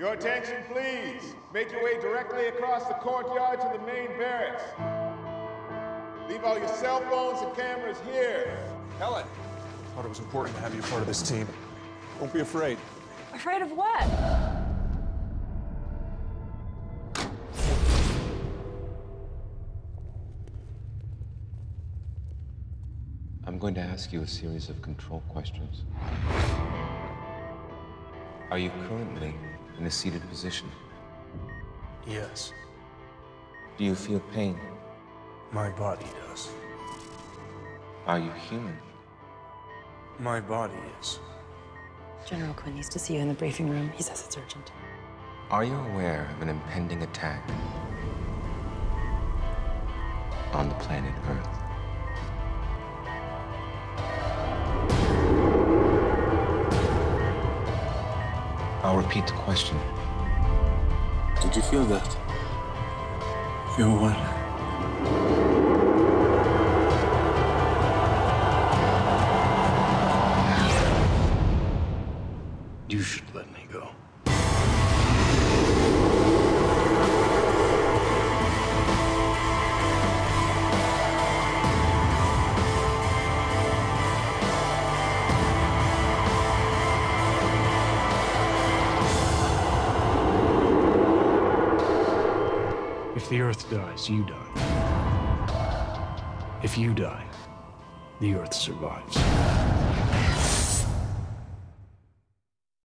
Your attention, please. Make your way directly across the courtyard to the main barracks. Leave all your cell phones and cameras here. Helen! I thought it was important to have you part of this team. Don't be afraid. Afraid of what? I'm going to ask you a series of control questions. Are you currently in a seated position? Yes, Do you feel pain? my body does. Are you human? My body is. General Quinn needs to see you in the briefing room. He says it's urgent. Are you aware of an impending attack on the planet Earth? I'll repeat the question. Did you feel that? Feel what? You should let me go. If the Earth dies, you die. If you die, the Earth survives.